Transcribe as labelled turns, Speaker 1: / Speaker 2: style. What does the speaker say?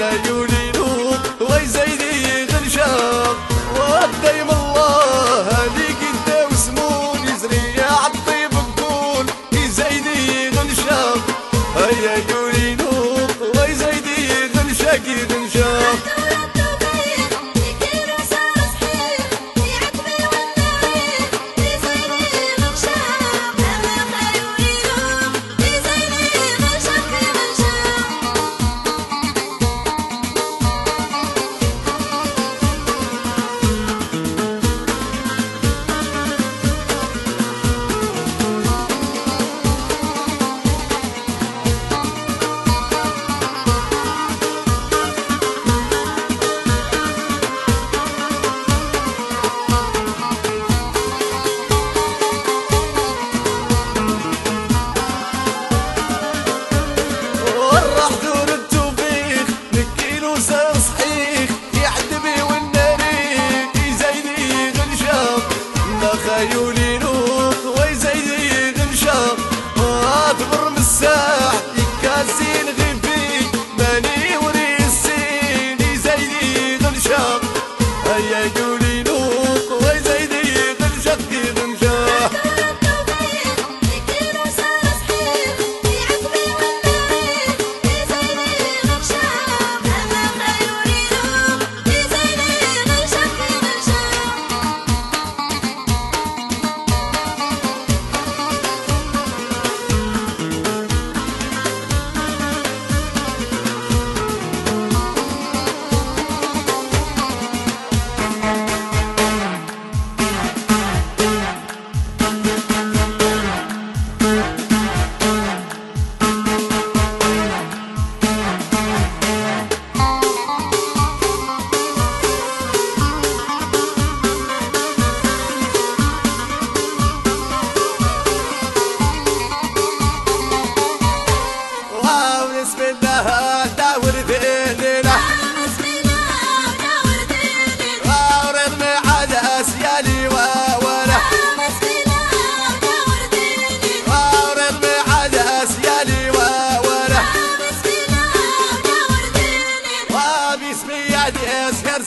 Speaker 1: நனையுள் وبسم يدي اسكر